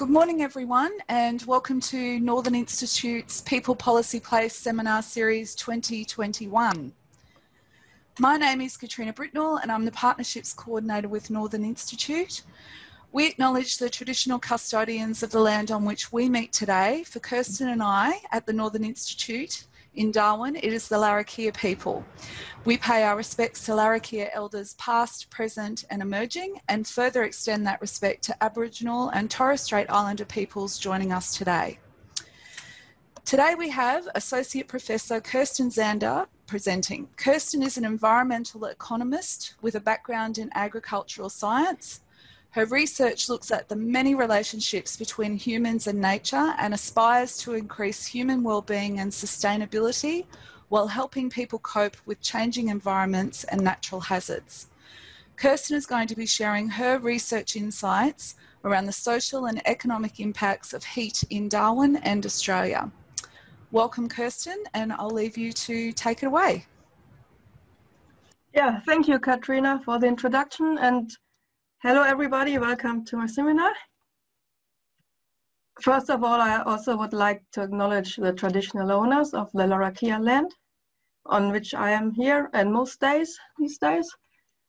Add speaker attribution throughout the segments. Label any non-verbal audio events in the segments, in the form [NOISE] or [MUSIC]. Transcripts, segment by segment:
Speaker 1: Good morning, everyone, and welcome to Northern Institute's People Policy Place Seminar Series 2021. My name is Katrina Britnell, and I'm the Partnerships Coordinator with Northern Institute. We acknowledge the traditional custodians of the land on which we meet today. For Kerstin and I at the Northern Institute, in Darwin, it is the Larrakia people. We pay our respects to Larrakia elders past, present and emerging and further extend that respect to Aboriginal and Torres Strait Islander peoples joining us today. Today we have Associate Professor Kerstin Zander presenting. Kerstin is an environmental economist with a background in agricultural science, her research looks at the many relationships between humans and nature and aspires to increase human well-being and sustainability while helping people cope with changing environments and natural hazards. Kerstin is going to be sharing her research insights around the social and economic impacts of heat in Darwin and Australia. Welcome, Kerstin, and I'll leave you to take it away.
Speaker 2: Yeah, thank you, Katrina, for the introduction. And Hello, everybody. Welcome to my seminar. First of all, I also would like to acknowledge the traditional owners of the Larrakia land on which I am here and most days these days.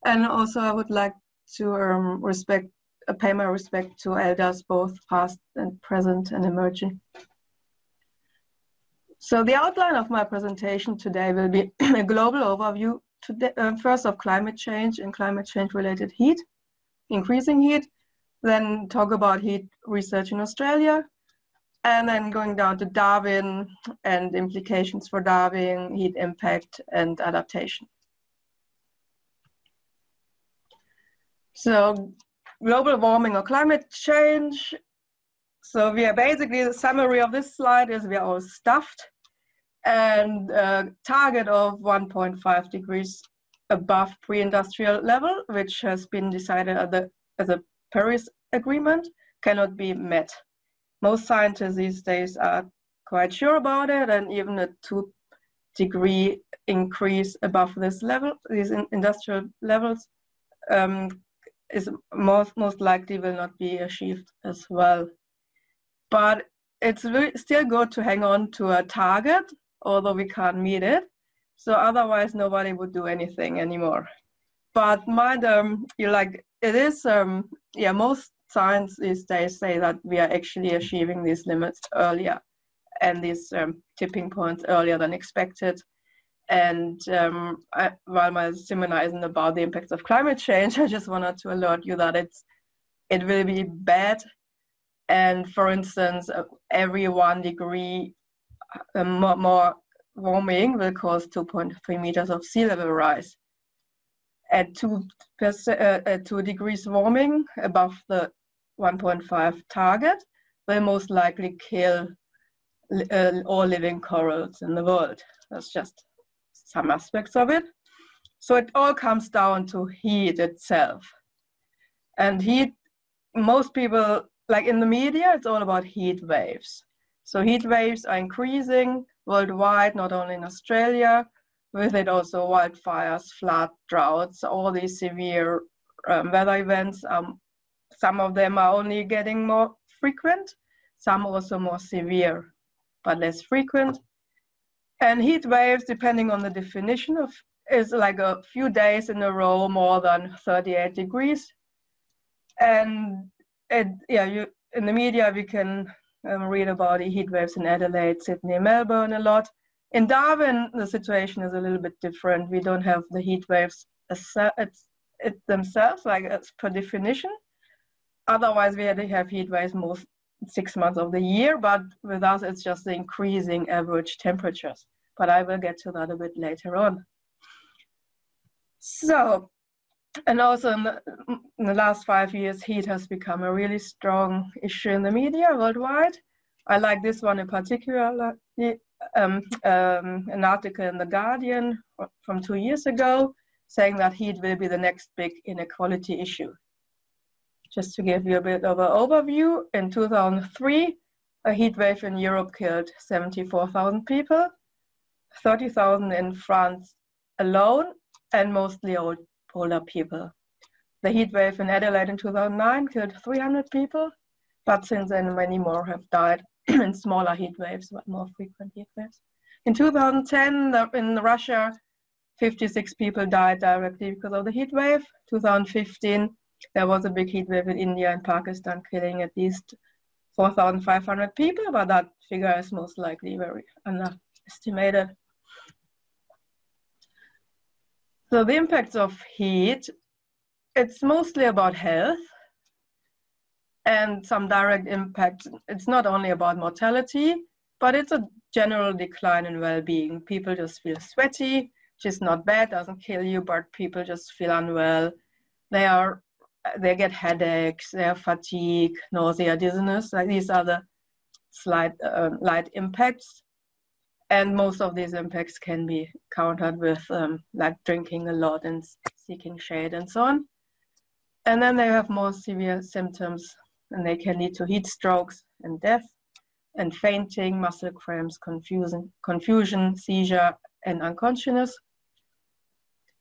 Speaker 2: And also I would like to um, respect, uh, pay my respect to elders, both past and present and emerging. So the outline of my presentation today will be [CLEARS THROAT] a global overview today, uh, first of climate change and climate change related heat increasing heat, then talk about heat research in Australia, and then going down to Darwin and implications for Darwin, heat impact, and adaptation. So global warming or climate change. So we are basically, the summary of this slide is we are all stuffed and a target of 1.5 degrees above pre-industrial level, which has been decided at the, as a Paris Agreement, cannot be met. Most scientists these days are quite sure about it, and even a two degree increase above this level, these in industrial levels, um, is most, most likely will not be achieved as well. But it's really still good to hang on to a target, although we can't meet it. So otherwise, nobody would do anything anymore. But my um, you like it is um, yeah. Most science these days say that we are actually achieving these limits earlier, and these um, tipping points earlier than expected. And um, I, while my seminar isn't about the impacts of climate change, [LAUGHS] I just wanted to alert you that it's it will be bad. And for instance, uh, every one degree uh, more, more warming will cause 2.3 meters of sea level rise. At 2, uh, at 2 degrees warming above the 1.5 target will most likely kill uh, all living corals in the world. That's just some aspects of it. So it all comes down to heat itself. And heat, most people, like in the media, it's all about heat waves. So heat waves are increasing worldwide, not only in Australia, with it also wildfires, flood, droughts, all these severe um, weather events. Um, some of them are only getting more frequent, some also more severe, but less frequent. And heat waves, depending on the definition of, is like a few days in a row more than 38 degrees. And it, yeah, you, in the media we can um, read about the heat waves in Adelaide, Sydney, Melbourne a lot. In Darwin, the situation is a little bit different. We don't have the heat waves it's, it themselves, like as per definition. Otherwise, we have heat waves most six months of the year, but with us, it's just the increasing average temperatures. But I will get to that a bit later on. So and also in the, in the, last five years, heat has become a really strong issue in the media worldwide. I like this one in particular, um, um, an article in The Guardian from two years ago saying that heat will be the next big inequality issue. Just to give you a bit of an overview, in 2003, a heat wave in Europe killed 74,000 people, 30,000 in France alone, and mostly old polar people. The heat wave in Adelaide in 2009 killed 300 people. But since then, many more have died [CLEARS THROAT] in smaller heat waves, but more frequent heat waves. In 2010, in Russia, 56 people died directly because of the heat wave. 2015, there was a big heat wave in India and Pakistan, killing at least 4,500 people, but that figure is most likely very underestimated. So the impacts of heat, it's mostly about health and some direct impact. It's not only about mortality, but it's a general decline in well-being. People just feel sweaty, which is not bad, doesn't kill you, but people just feel unwell. They are they get headaches, they have fatigue, nausea, dizziness. Like these are the slight uh, light impacts. And most of these impacts can be countered with um, like drinking a lot and seeking shade and so on. And then they have more severe symptoms and they can lead to heat strokes and death and fainting, muscle cramps, confusion, confusion seizure, and unconsciousness.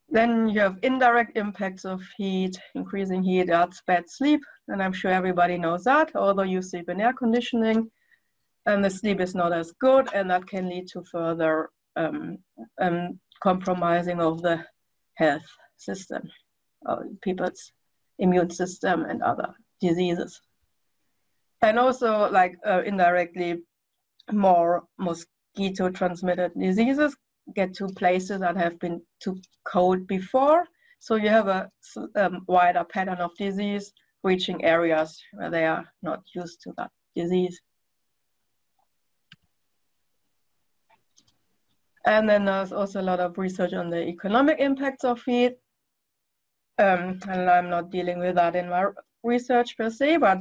Speaker 2: Then you have indirect impacts of heat, increasing heat, that's bad sleep, and I'm sure everybody knows that, although you sleep in air conditioning, and the sleep is not as good, and that can lead to further um, um, compromising of the health system, uh, people's immune system, and other diseases. And also, like uh, indirectly, more mosquito transmitted diseases get to places that have been too cold before. So you have a um, wider pattern of disease reaching areas where they are not used to that disease. And then there's also a lot of research on the economic impacts of heat. Um, and I'm not dealing with that in my research per se, but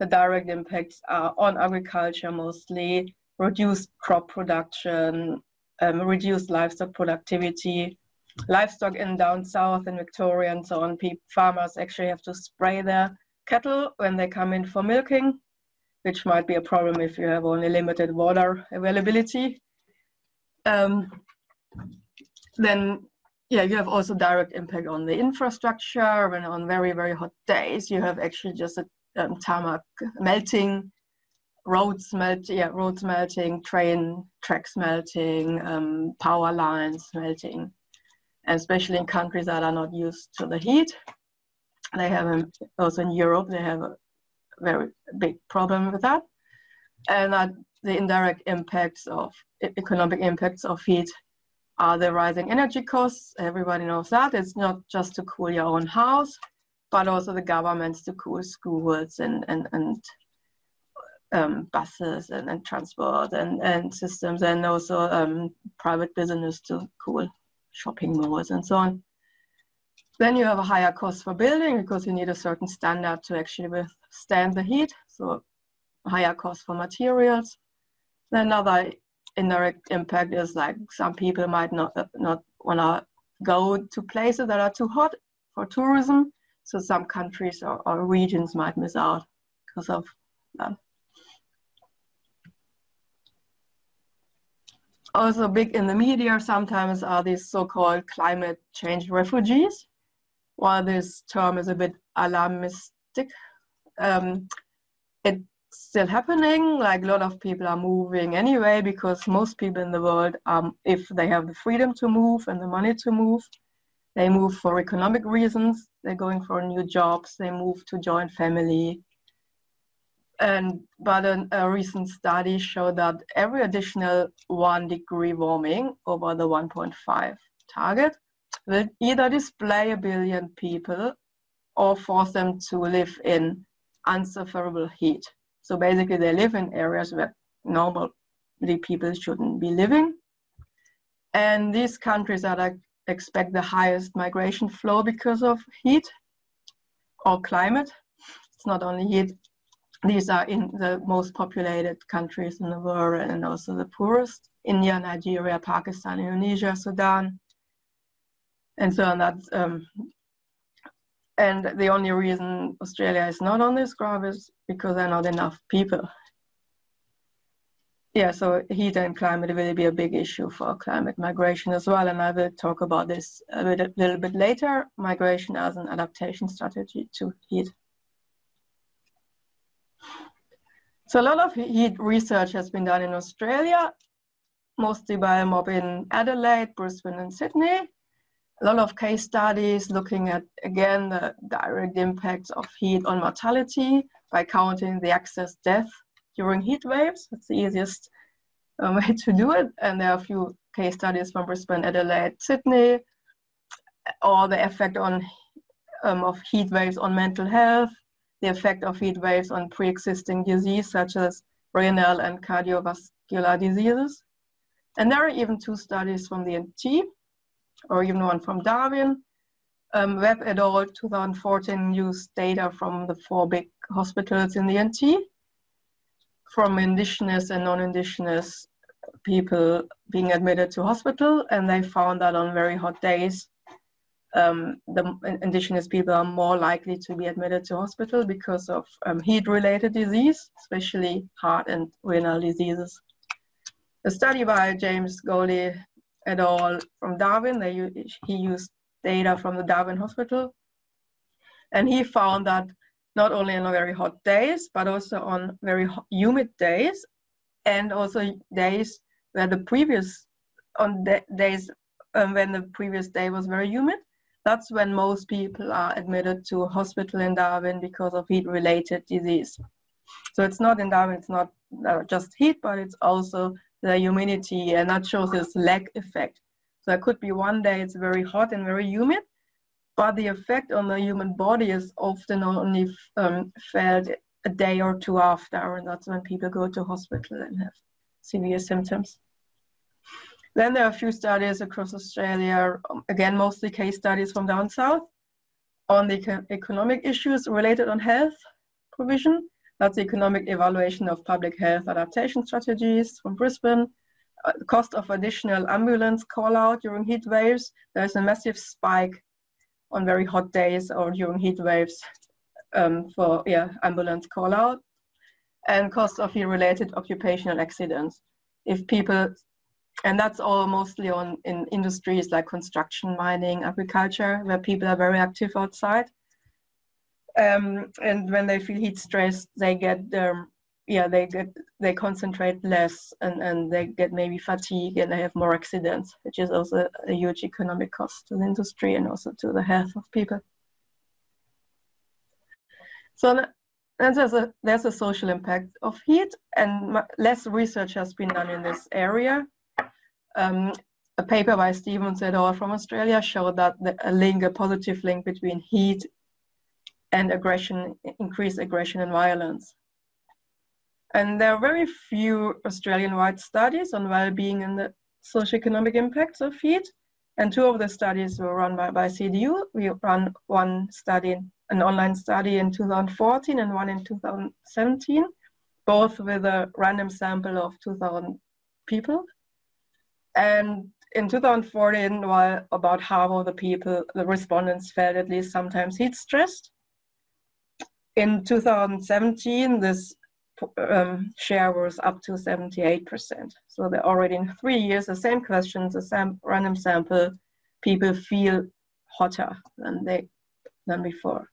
Speaker 2: the direct impacts are on agriculture mostly, reduced crop production, um, reduced livestock productivity. Livestock in down south in Victoria and so on, farmers actually have to spray their cattle when they come in for milking, which might be a problem if you have only limited water availability. Um, then, yeah, you have also direct impact on the infrastructure. When on very, very hot days, you have actually just a um, tarmac melting roads melt, yeah, roads melting, train tracks melting, um, power lines melting, and especially in countries that are not used to the heat. They have, um, also in Europe, they have a very big problem with that. And that the indirect impacts of economic impacts of heat are the rising energy costs. Everybody knows that. It's not just to cool your own house, but also the governments to cool schools and, and, and um, buses and, and transport and, and systems and also um, private business to cool shopping malls and so on. Then you have a higher cost for building because you need a certain standard to actually withstand the heat. So higher cost for materials. Another indirect impact is like some people might not, not want to go to places that are too hot for tourism. So some countries or, or regions might miss out because of that. also big in the media sometimes are these so-called climate change refugees. While this term is a bit alarmistic, um, it's still happening. Like a lot of people are moving anyway because most people in the world, um, if they have the freedom to move and the money to move, they move for economic reasons. They're going for new jobs. They move to join family and but an, a recent study showed that every additional one degree warming over the 1.5 target will either display a billion people or force them to live in unsufferable heat. So basically, they live in areas where normally people shouldn't be living. And these countries that expect the highest migration flow because of heat or climate. It's not only heat, these are in the most populated countries in the world and also the poorest India, Nigeria, Pakistan, Indonesia, Sudan, and so on. That's, um, and the only reason Australia is not on this graph is because there are not enough people. Yeah, so heat and climate will be a big issue for climate migration as well, and I will talk about this a little, bit later, migration as an adaptation strategy to heat. So a lot of heat research has been done in Australia, mostly by a mob in Adelaide, Brisbane, and Sydney. A lot of case studies looking at, again, the direct impacts of heat on mortality by counting the excess death during heat waves. That's the easiest um, [LAUGHS] way to do it. And there are a few case studies from Brisbane, Adelaide, Sydney, or the effect on um, of heat waves on mental health, the effect of heat waves on pre-existing disease such as renal and cardiovascular diseases. And there are even two studies from the NT, or even one from Darwin. Um, Webb et al. 2014 used data from the four big hospitals in the NT, from indigenous and non-indigenous people being admitted to hospital, and they found that on very hot days, um, the indigenous people are more likely to be admitted to hospital because of um, heat-related disease, especially heart and renal diseases. A study by James Goldie et al. from Darwin, they, he used data from the Darwin Hospital, and he found that not only on very hot days, but also on very humid days, and also days where the previous, on days um, when the previous day was very humid, that's when most people are admitted to hospital in Darwin because of heat-related disease. So it's not in Darwin, it's not uh, just heat, but it's also the humidity, and that shows this lag effect. So it could be one day it's very hot and very humid, but the effect on the human body is often only um, felt a day or two after, and that's when people go to hospital and have severe symptoms. Then there are a few studies across Australia, um, again, mostly case studies from down south, on the economic issues related on health provision. That's the economic evaluation of public health adaptation strategies from Brisbane. Uh, cost of additional ambulance call out during heat waves. There's a massive spike on very hot days or during heat waves um, for yeah, ambulance call out. And cost of related occupational accidents. If people and that's all mostly on in industries like construction, mining, agriculture, where people are very active outside. Um, and when they feel heat stress, they get um, yeah they get they concentrate less and, and they get maybe fatigue and they have more accidents, which is also a huge economic cost to the industry and also to the health of people. So and there's a there's a social impact of heat, and less research has been done in this area. Um, a paper by Stevens et al. from Australia showed that the, a link, a positive link between heat and aggression, increased aggression and violence. And there are very few Australian-wide studies on well-being and the socioeconomic impacts of heat. And two of the studies were run by, by CDU. We ran one study, an online study in 2014 and one in 2017, both with a random sample of 2,000 people. And in 2014, while about half of the people, the respondents felt at least sometimes heat stressed, in 2017, this um, share was up to 78%. So they already in three years, the same questions, the same random sample, people feel hotter than they than before.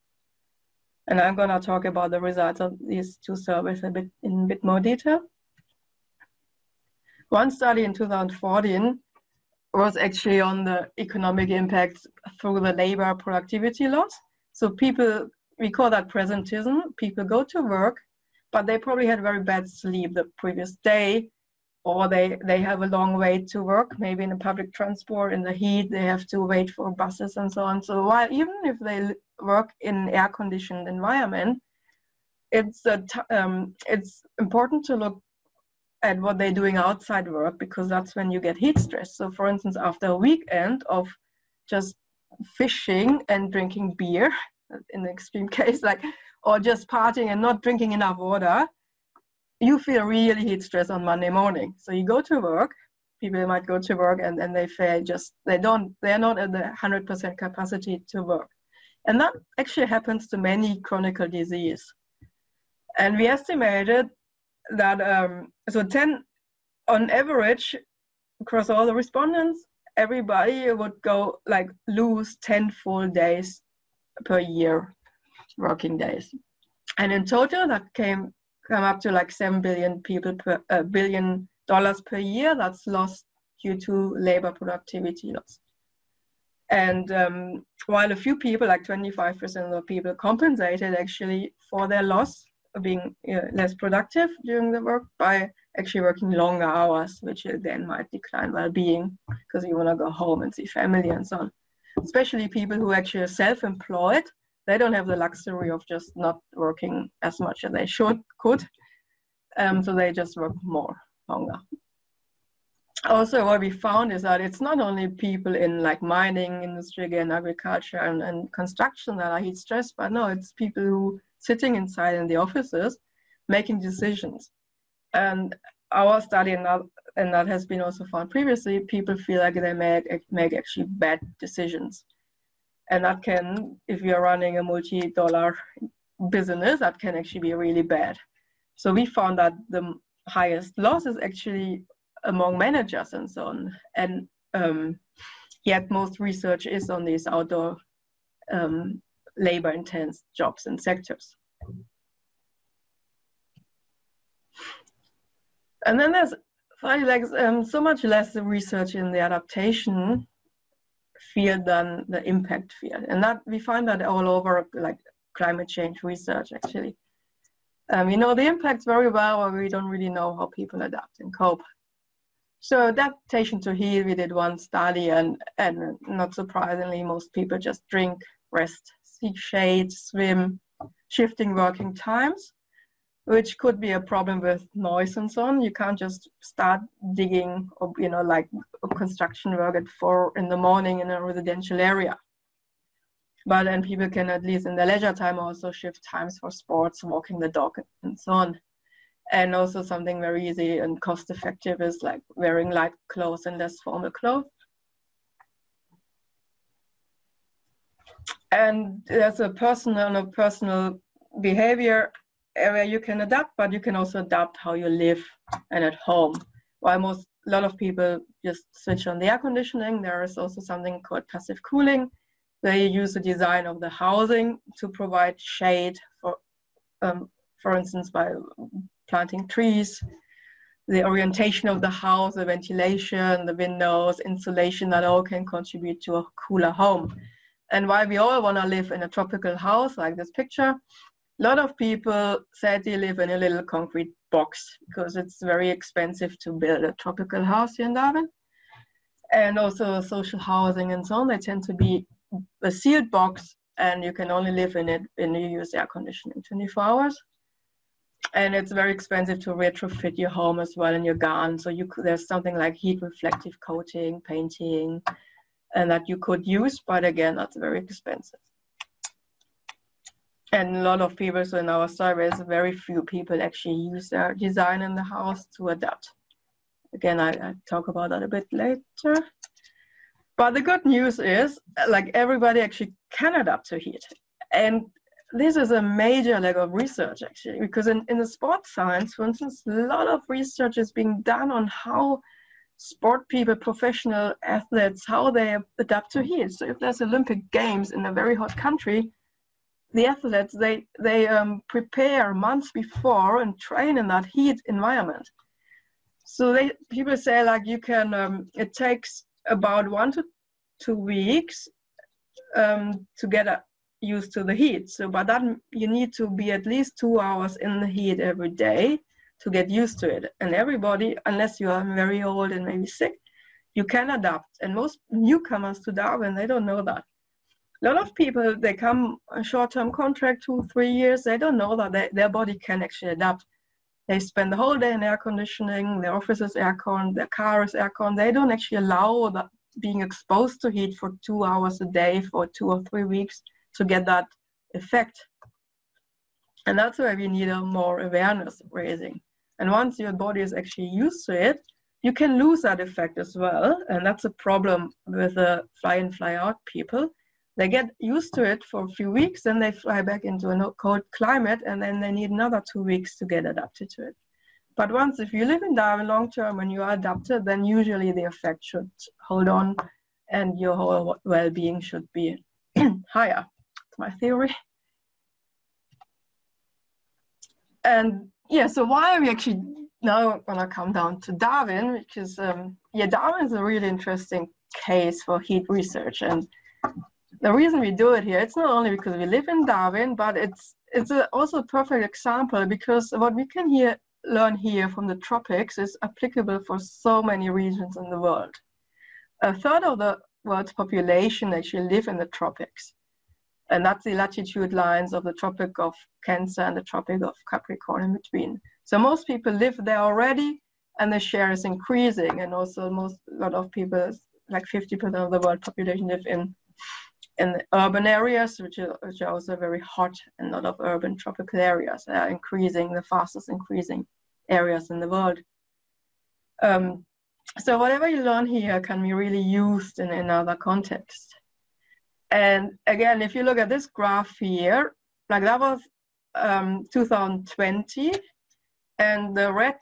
Speaker 2: And I'm gonna talk about the results of these two surveys a bit in a bit more detail. One study in 2014 was actually on the economic impacts through the labor productivity loss. So people, we call that presentism. People go to work, but they probably had very bad sleep the previous day, or they, they have a long way to work, maybe in a public transport, in the heat, they have to wait for buses and so on. So while even if they work in air conditioned environment, it's, a um, it's important to look at what they're doing outside work because that's when you get heat stress. So, for instance, after a weekend of just fishing and drinking beer, in the extreme [LAUGHS] case, like, or just partying and not drinking enough water, you feel really heat stress on Monday morning. So you go to work. People might go to work and then they feel just they don't they're not at the hundred percent capacity to work, and that actually happens to many chronic disease. And we estimated that um, so 10 on average across all the respondents everybody would go like lose 10 full days per year working days and in total that came come up to like 7 billion people per uh, billion dollars per year that's lost due to labor productivity loss. And um, while a few people, like 25% of people, compensated actually for their loss of being uh, less productive during the work by actually working longer hours, which then might decline well-being because you want to go home and see family and so on. Especially people who actually are self-employed, they don't have the luxury of just not working as much as they should could, um, so they just work more longer. Also what we found is that it's not only people in like mining industry again agriculture and, and construction that are heat stressed but no it's people who sitting inside in the offices making decisions. And our study and that, and that has been also found previously people feel like they make make actually bad decisions and that can if you're running a multi-dollar business that can actually be really bad so we found that the highest loss is actually among managers and so on. And um, yet most research is on these outdoor um, labor intense jobs and sectors. And then there's like um, so much less research in the adaptation field than the impact field. And that we find that all over like climate change research actually. Um, you know the impacts very well, but we don't really know how people adapt and cope. So adaptation to heat, we did one study and, and not surprisingly, most people just drink, rest, seek shade, swim, shifting working times, which could be a problem with noise and so on. You can't just start digging or, you know, like construction work at four in the morning in a residential area. But then people can at least in their leisure time also shift times for sports, walking the dog and so on and also something very easy and cost effective is like wearing light clothes and less formal clothes. And there's a personal a personal behavior where you can adapt, but you can also adapt how you live and at home. While most a lot of people just switch on the air conditioning, there is also something called passive cooling. They use the design of the housing to provide shade for, um, for instance, by planting trees, the orientation of the house, the ventilation, the windows, insulation, that all can contribute to a cooler home. And while we all want to live in a tropical house like this picture, lot of people said they live in a little concrete box because it's very expensive to build a tropical house here in Darwin. And also social housing and so on, they tend to be a sealed box and you can only live in it when you use air conditioning 24 hours and it's very expensive to retrofit your home as well in your garden. So you could, there's something like heat reflective coating, painting, and that you could use, but again, that's very expensive. And a lot of people, so in our surveys, very few people actually use their design in the house to adapt. Again, I, I talk about that a bit later. But the good news is, like everybody actually can adapt to heat. And this is a major leg of research actually, because in, in the sports science, for instance, a lot of research is being done on how sport people, professional athletes, how they adapt to heat. So if there's Olympic Games in a very hot country, the athletes they they um, prepare months before and train in that heat environment. So they people say like you can um, it takes about one to two weeks um, to get a, used to the heat. So, but that you need to be at least two hours in the heat every day to get used to it. And everybody, unless you are very old and maybe sick, you can adapt. And most newcomers to Darwin, they don't know that. A lot of people, they come a short-term contract, two, three years, they don't know that they, their body can actually adapt. They spend the whole day in air conditioning, their office is aircon, their car is aircon. They don't actually allow that being exposed to heat for two hours a day for two or three weeks to get that effect. And that's why we need a more awareness raising. And once your body is actually used to it, you can lose that effect as well. And that's a problem with the fly in, fly out people. They get used to it for a few weeks, then they fly back into a cold climate, and then they need another two weeks to get adapted to it. But once, if you live in Darwin long term and you are adapted, then usually the effect should hold on and your whole well being should be [CLEARS THROAT] higher my theory. And yeah, so why are we actually now gonna come down to Darwin? Because um, yeah, Darwin is a really interesting case for heat research, and the reason we do it here, it's not only because we live in Darwin, but it's it's a, also a perfect example because what we can learn here from the tropics is applicable for so many regions in the world. A third of the world's population actually live in the tropics. And that's the latitude lines of the Tropic of Cancer and the Tropic of Capricorn in between. So most people live there already and the share is increasing. And also most, a lot of people, like 50% of the world population live in in the urban areas, which are, which are also very hot, and a lot of urban tropical areas are increasing, the fastest increasing areas in the world. Um, so whatever you learn here can be really used in another context. And again, if you look at this graph here, like that was um, 2020, and the red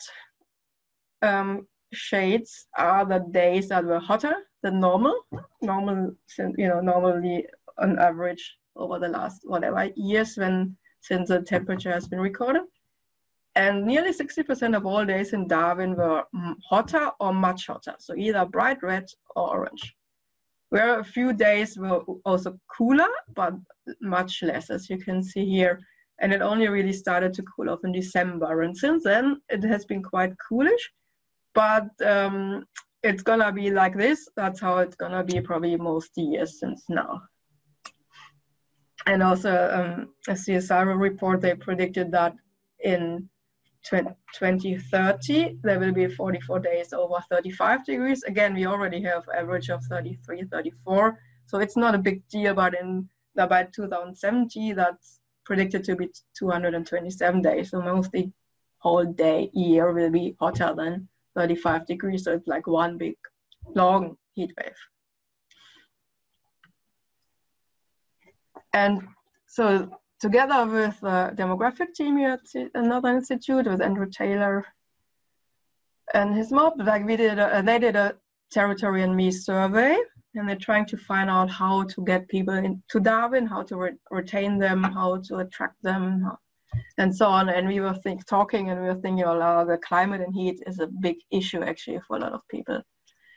Speaker 2: um, shades are the days that were hotter than normal. Normal, you know, normally on average over the last whatever years when since the temperature has been recorded. And nearly 60% of all days in Darwin were hotter or much hotter, so either bright red or orange. Where a few days were also cooler, but much less, as you can see here. And it only really started to cool off in December. And since then, it has been quite coolish, but um, it's gonna be like this. That's how it's gonna be probably most years since now. And also, um, a CSIRO report, they predicted that in 2030, there will be 44 days over 35 degrees. Again, we already have average of 33, 34. So it's not a big deal, but in by 2070, that's predicted to be 227 days. So mostly whole day year will be hotter than 35 degrees. So it's like one big long heat wave. And so together with the demographic team here at Northern Institute with Andrew Taylor and his mob, like we did, a, uh, they did a territory and me survey, and they're trying to find out how to get people into Darwin, how to re retain them, how to attract them, and so on. And we were think, talking, and we were thinking, oh, the climate and heat is a big issue actually for a lot of people.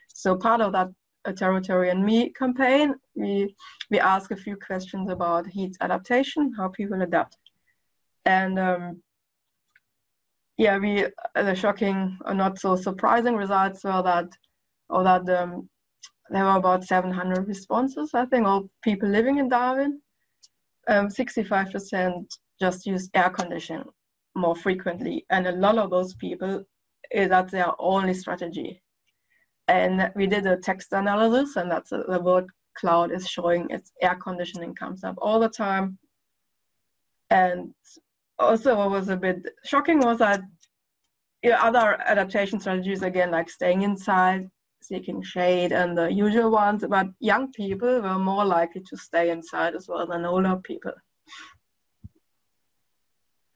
Speaker 2: So part of that a Territory and Me campaign, we, we ask a few questions about heat adaptation, how people adapt. And um, yeah, we the shocking or not so surprising results were that, or that um, there were about 700 responses, I think, of people living in Darwin. 65% um, just use air conditioning more frequently, and a lot of those people is that their only strategy and we did a text analysis, and that's the word cloud is showing its air conditioning comes up all the time. And also, what was a bit shocking was that you other adaptation strategies, again, like staying inside, seeking shade, and the usual ones, but young people were more likely to stay inside as well than older people.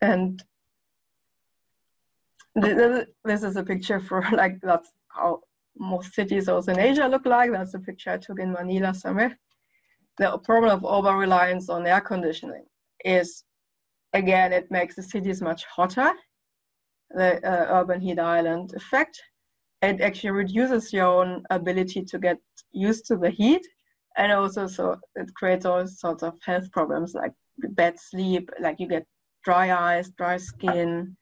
Speaker 2: And this is a picture for [LAUGHS] like that's how most cities also in Asia look like. That's a picture I took in Manila somewhere. The problem of over reliance on air conditioning is, again, it makes the cities much hotter. The uh, urban heat island effect. It actually reduces your own ability to get used to the heat, and also so it creates all sorts of health problems like bad sleep, like you get dry eyes, dry skin,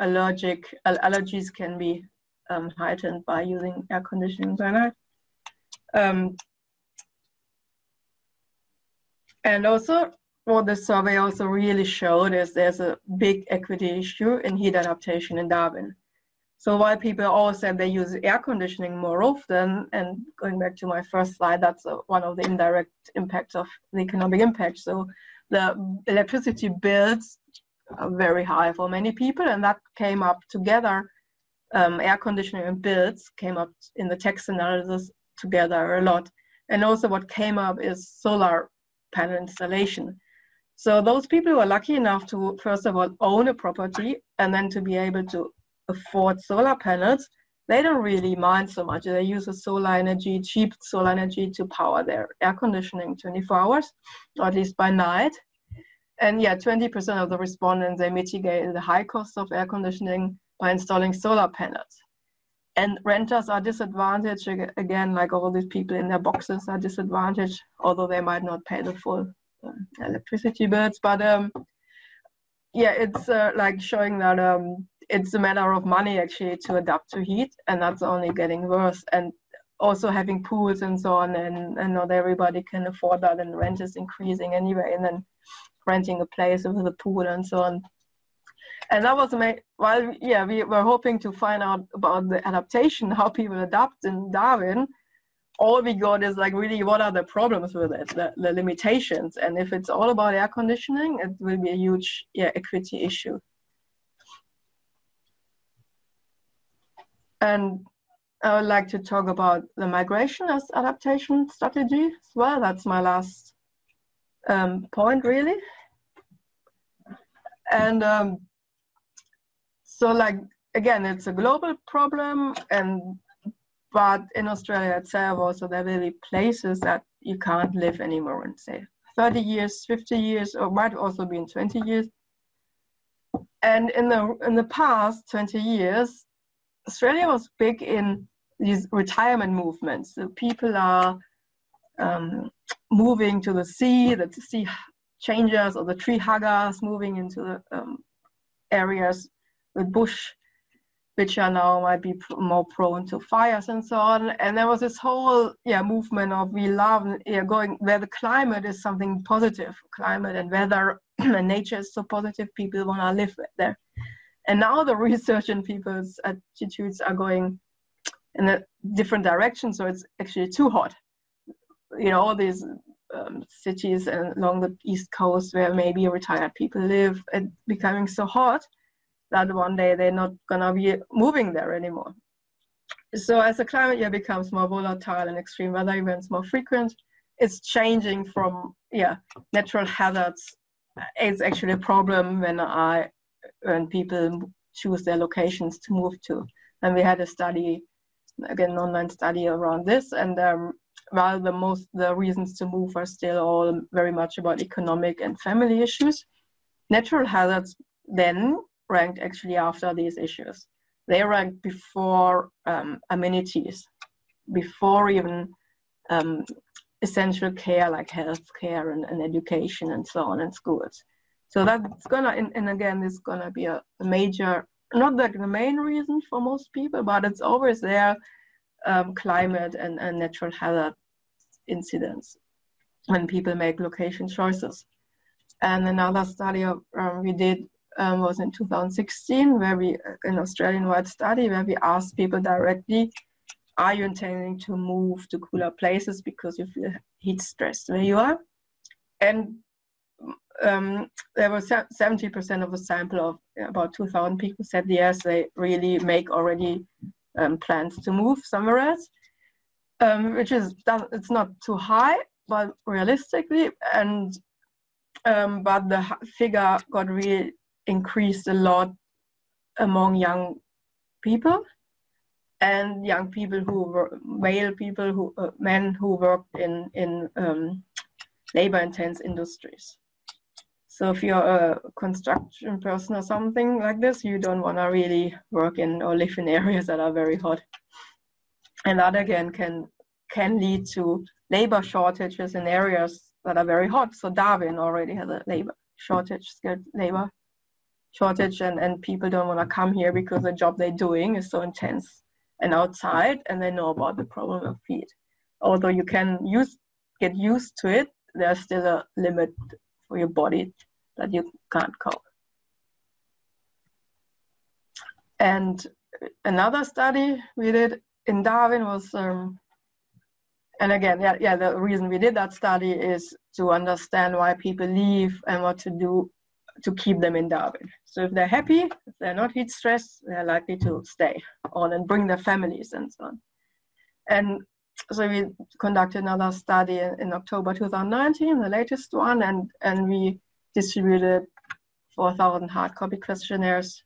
Speaker 2: allergic allergies can be um, heightened by using air conditioning by Um, and also, what the survey also really showed is there's a big equity issue in heat adaptation in Darwin. So while people all said they use air conditioning more often, and going back to my first slide, that's a, one of the indirect impacts of the economic impact. So the electricity bills are very high for many people, and that came up together um, air conditioning and bills came up in the text analysis together a lot. And also what came up is solar panel installation. So those people who are lucky enough to, first of all, own a property and then to be able to afford solar panels, they don't really mind so much. They use solar energy, cheap solar energy to power their air conditioning 24 hours, or at least by night. and yeah, 20% of the respondents, they mitigate the high cost of air conditioning by installing solar panels. And renters are disadvantaged, again, like all these people in their boxes are disadvantaged, although they might not pay the full uh, electricity bills. But um, yeah, it's uh, like showing that um, it's a matter of money actually to adapt to heat, and that's only getting worse. And also having pools and so on, and, and not everybody can afford that, and rent is increasing anyway. And then renting a place with a pool and so on. And that was amazing. Well, yeah, we were hoping to find out about the adaptation, how people adapt in Darwin. All we got is like really what are the problems with it, the, the limitations. And if it's all about air conditioning, it will be a huge yeah, equity issue. And I would like to talk about the migration as adaptation strategy as well. That's my last um, point, really and um, so like again it's a global problem and but in australia itself also there will be places that you can't live anymore in say 30 years 50 years or might also be in 20 years and in the in the past 20 years australia was big in these retirement movements so people are um, moving to the sea the sea changers or the tree huggers moving into the um, areas with bush which are now might be more prone to fires and so on. And there was this whole yeah movement of we love yeah, going where the climate is something positive, climate and weather [CLEARS THROAT] and nature is so positive, people want to live there. And now the [LAUGHS] research and people's attitudes are going in a different direction, so it's actually too hot. You know, all these um, cities and along the east coast where maybe retired people live and becoming so hot that one day they're not gonna be moving there anymore. So as the climate year becomes more volatile and extreme weather events more frequent, it's changing from yeah natural hazards. It's actually a problem when I when people choose their locations to move to. And we had a study, again, an online study around this, and um, while the most the reasons to move are still all very much about economic and family issues, natural hazards then ranked actually after these issues. They ranked before um, amenities, before even um, essential care like health care and, and, education and so on in schools. So that's gonna, and, and again, this is gonna be a, a major, not like the main reason for most people, but it's always there um, climate and, and natural hazard incidents when people make location choices. And another study of, um, we did um, was in 2016, where we, an Australian-wide study, where we asked people directly, are you intending to move to cooler places because you feel heat stressed where you are? And um, there was 70% of the sample of about 2,000 people said yes, they really make already um, plans to move somewhere else, um, which is it's not too high, but realistically, and um, but the figure got really increased a lot among young people. And young people who were male people who uh, men who worked in in um, labor intense industries so if you're a construction person or something like this, you don't want to really work in or live in [LAUGHS] areas that are very hot. And that again can can lead to labor shortages in areas that are very hot. So Darwin already has a labor shortage, skilled labor shortage, and, and people don't want to come here because the job they're doing is so intense and outside, and they know about the problem of heat. Although you can use get used to it, there's still a limit for your body that you can't cope. And another study we did in Darwin was, um, and again, yeah, yeah, the reason we did that study is to understand why people leave and what to do to keep them in Darwin. So if they're happy, if they're not heat stressed, they're likely to stay on and bring their families and so on. And so we conducted another study in, in October 2019, the latest one, and, and we distributed 4,000 hard copy questionnaires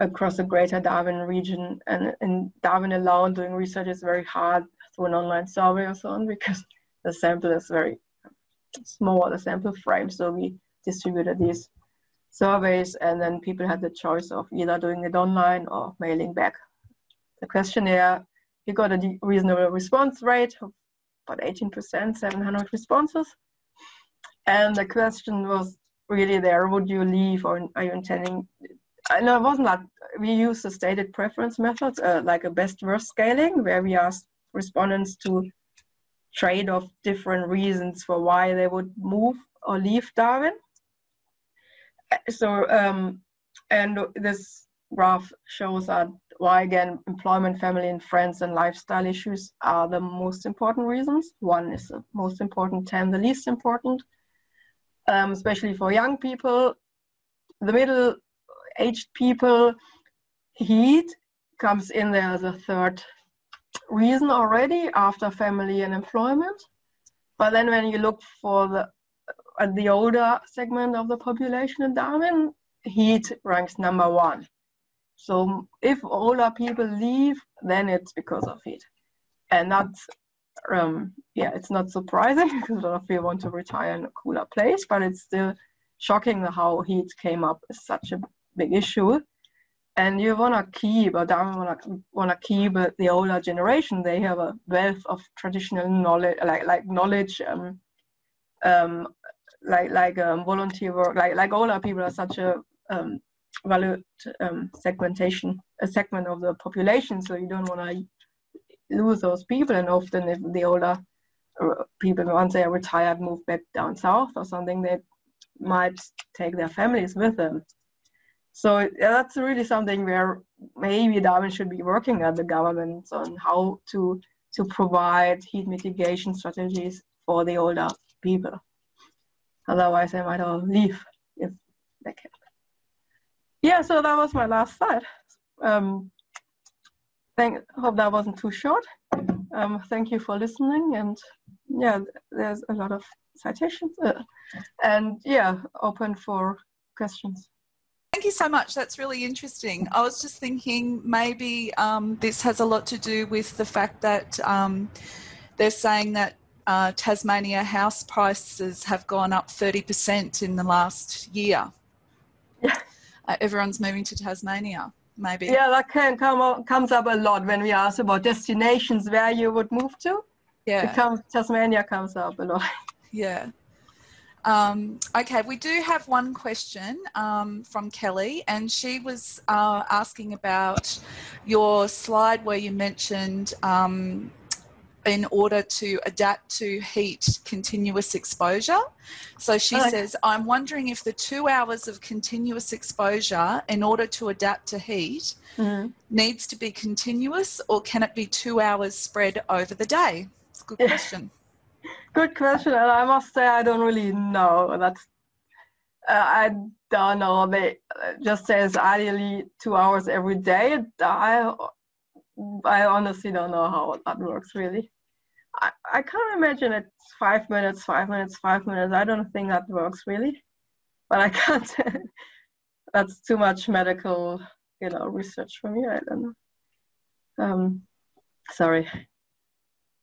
Speaker 2: across the greater Darwin region. And in Darwin alone, doing research is very hard through an online survey or so on because the sample is very small, the sample frame. So we distributed these surveys, and then people had the choice of either doing it online or mailing back the questionnaire. We got a reasonable response rate of about 18%, 700 responses. And the question was really there, would you leave or are you intending? No, it wasn't that. We used the stated preference methods, uh, like a best worst scaling, where we asked respondents to trade off different reasons for why they would move or leave Darwin. So, um, and this graph shows that why again employment, family and friends and lifestyle issues are the most important reasons. One is the most important, 10 the least important, um, especially for young people. The middle aged people, heat comes in there as a third reason already after family and employment. But then when you look for the at the older segment of the population in Darwin, heat ranks number one. So if older people leave, then it's because of heat. And that's, um, yeah, it's not surprising [LAUGHS] because a lot of people want to retire in a cooler place, but it's still shocking how heat came up as such a big issue and you want to keep or Darwin want to keep the older generation. They have a wealth of traditional knowledge, like like knowledge, um, um, like like um, volunteer work, like like older people are such a um, valued um, segmentation, a segment of the population. So you don't want to lose those people. And often, if the older uh, people once they are retired move back down south or something, they might take their families with them. So yeah, that's really something where maybe Darwin should be working at the government on how to to provide heat mitigation strategies for the older people. Otherwise, they might all leave if they can. Yeah, so that was my last slide. Um, thank, hope that wasn't too short. Um, thank you for listening, and yeah, there's a lot of citations, uh, and yeah, open for questions.
Speaker 1: Thank you so much. That's really interesting. I was just thinking maybe um, this has a lot to do with the fact that um, they're saying that uh, Tasmania house prices have gone up 30% in the last year.
Speaker 2: Yeah.
Speaker 1: Uh, everyone's moving to Tasmania, maybe.
Speaker 2: Yeah, that can come up, comes up a lot when we ask about destinations where you would move to.
Speaker 1: Yeah.
Speaker 2: Comes, Tasmania comes up a lot.
Speaker 1: Yeah. Um, okay, we do have one question um, from Kelly, and she was uh, asking about your slide where you mentioned um, in order to adapt to heat continuous exposure. So she oh, says, I'm wondering if the two hours of continuous exposure in order to adapt to heat mm-hmm. needs to be continuous or can it be two hours spread over the day? It's a good [LAUGHS] question.
Speaker 2: Good question, and I must say I don't really know. That's uh, I don't know. They just says ideally two hours every day. I I honestly don't know how that works really. I, can't imagine it's five minutes, five minutes, five minutes. I don't think that works really, but I [LAUGHS] can't. that's too much medical, you know, research for me. I don't know. Um, sorry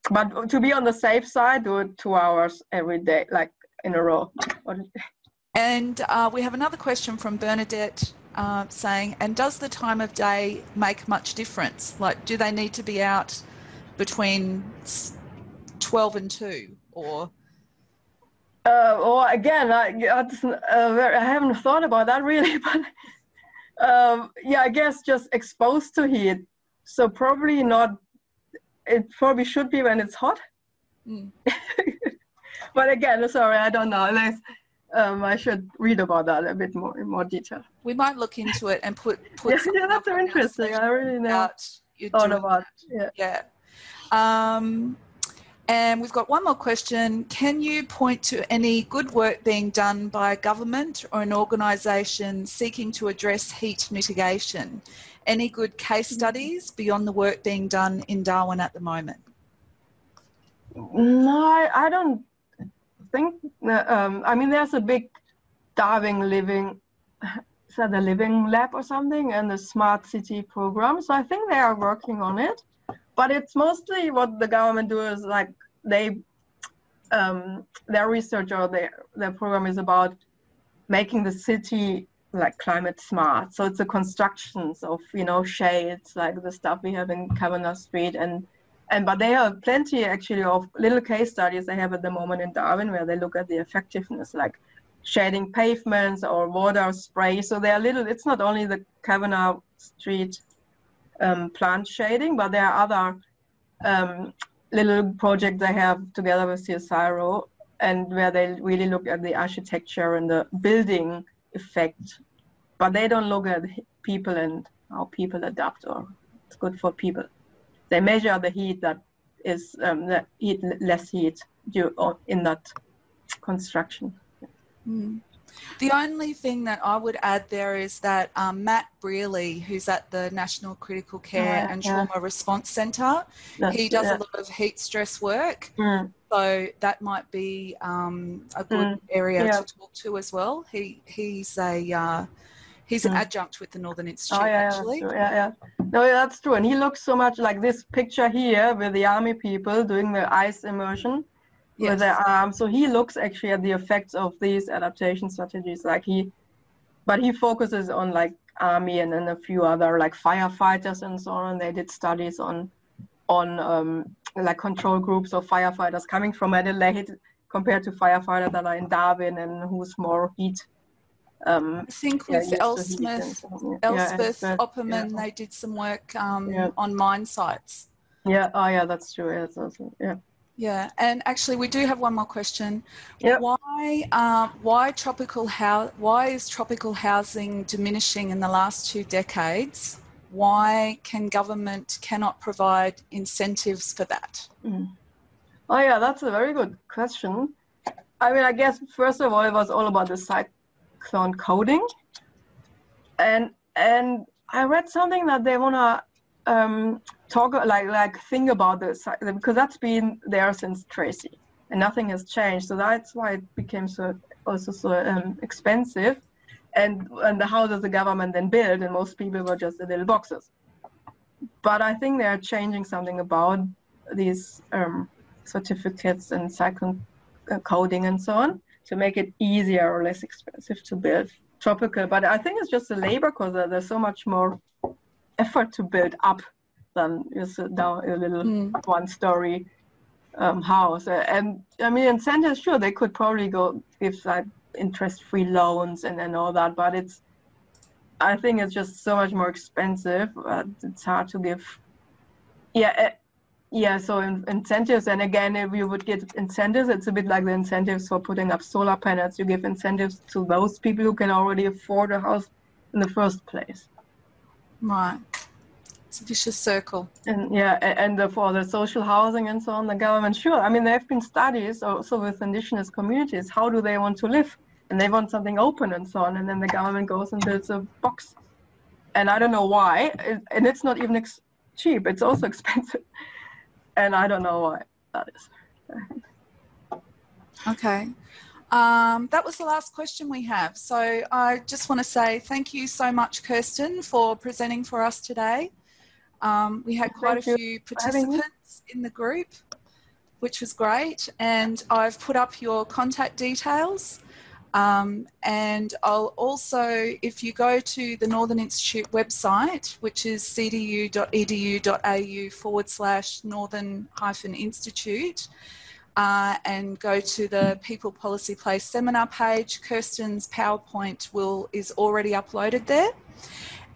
Speaker 2: but to be on the safe side, do it two hours every day, like in a row.
Speaker 1: And uh, we have another question from Bernadette uh, saying, and does the time of day make much difference? Like, do they need to be out between 12 and 2 or?
Speaker 2: Uh, or again, I, uh, I haven't thought about that really, [LAUGHS] but um, yeah, I guess just exposed to heat. So probably not it probably should be when it's hot. Mm. [LAUGHS] but again, sorry, I don't know. Um, I should read about that a bit more in more detail.
Speaker 1: We might look into it and put put. [LAUGHS]
Speaker 2: yeah, that's so interesting. I really never thought about. Yeah.
Speaker 1: Yeah. Um, and we've got one more question. Can you point to any good work being done by a government or an organisation seeking to address heat mitigation? Any good case mm-hmm. studies beyond the work being done in Darwin at the moment?
Speaker 2: No, I, don't think. Um, I mean, there's a big Darwin living, is that the living lab or something, and the smart city program. So I think they are working on it but it's mostly what the government do is like they um, their research or their their program is about making the city like climate smart. So it's the constructions of you know shades like the stuff we have in Cavenagh Street and and but they have plenty actually of little case studies they have at the moment in Darwin where they look at the effectiveness like shading pavements or water spray. So they are little. It's not only the Cavenagh Street um, plant shading, but there are other um, little projects they have together with CSIRO and where they really look at the architecture and the building effect, but they don't look at people and how people adapt or it's good for people. They measure the heat that is um, the heat less heat due in that construction.
Speaker 1: Mm. The only thing that I would add there is that um, Matt Brearley, who's at the National Critical Care yeah, and Trauma yeah. Response Centre, he does yeah. a lot of heat stress work. Mm. So that might be um, a good mm. area to talk to as well. He he's a uh, he's an mm. adjunct with the Northern Institute
Speaker 2: oh, yeah,
Speaker 1: actually.
Speaker 2: Yeah, yeah. No, that's true. And he looks so much like this picture here with the army people doing the ice immersion yes. with their arms. So he looks actually at the effects of these adaptation strategies. Like he, but he focuses on like army and then a few other like firefighters and so on. They did studies on on um, like control groups of firefighters coming from Adelaide compared to firefighters that are in Darwin and who's more heat.
Speaker 1: Um, I think with yeah, Elspeth, Elspeth yeah, Oppermann, yeah. they did some work um, on mine sites.
Speaker 2: Yeah, oh yeah, that's true. Yeah, that's awesome. yeah.
Speaker 1: Yeah, and actually, we do have one more question. Yep. Why, uh, why tropical how, Why is tropical housing diminishing in the last two decades? Why can government cannot provide incentives for that?
Speaker 2: Mm. Oh yeah, that's a very good question. I mean, I guess first of all, it was all about the cyclone coding, and and I read something that they wanna um, talk like like think about this because that's been there since Tracy and nothing has changed. So that's why it became so also so um, expensive. And and how does the government then build? And most people were just the little boxes. But I think they are changing something about these um, certificates and cyclone uh, coding and so on to make it easier or less expensive to build tropical. But I think it's just the labor because there's so much more effort to build up than just down a little mm. one story um, house. And I mean, incentives, sure, they could probably go give like interest free loans and, and all that, but it's, I think it's just so much more expensive. Uh, it's hard to give. Yeah, uh, yeah. So in, incentives, and again, if you would get incentives, it's a bit like the incentives for putting up solar panels. You give incentives to those people who can already afford a house in the first place.
Speaker 1: Right. Vicious circle.
Speaker 2: And yeah, and the, for the social housing and so on, the government, sure. I mean, there have been studies also with indigenous communities. How do they want to live? And they want something open and so on. And then the government goes and builds a box. And I don't know why. And it's not even ex- cheap, it's also [LAUGHS] expensive. And I don't know why that is. [LAUGHS]
Speaker 1: okay. Um, that was the last question we have. So I just want to say thank you so much, Kerstin, for presenting for us today. Um, we had quite thank a few participants in the group, which was great. And I've put up your contact details. Um, and I'll also, if you go to the Northern Institute website, which is cdu.edu.au forward slash northern hyphen institute, uh, and go to the People Policy Place seminar page. Kerstin's PowerPoint will is already uploaded there.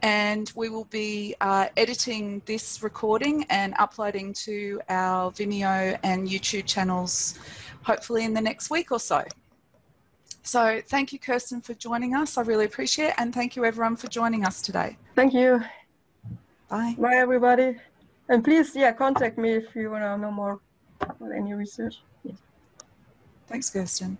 Speaker 1: And we will be uh, editing this recording and uploading to our Vimeo and YouTube channels hopefully in the next week or so. So thank you, Kerstin, for joining us. I really appreciate it. And thank you, everyone, for joining us today.
Speaker 2: Thank you.
Speaker 1: Bye.
Speaker 2: Bye, everybody. And please, yeah, contact me if you want to know more about any research.
Speaker 1: Thanks, Kerstin.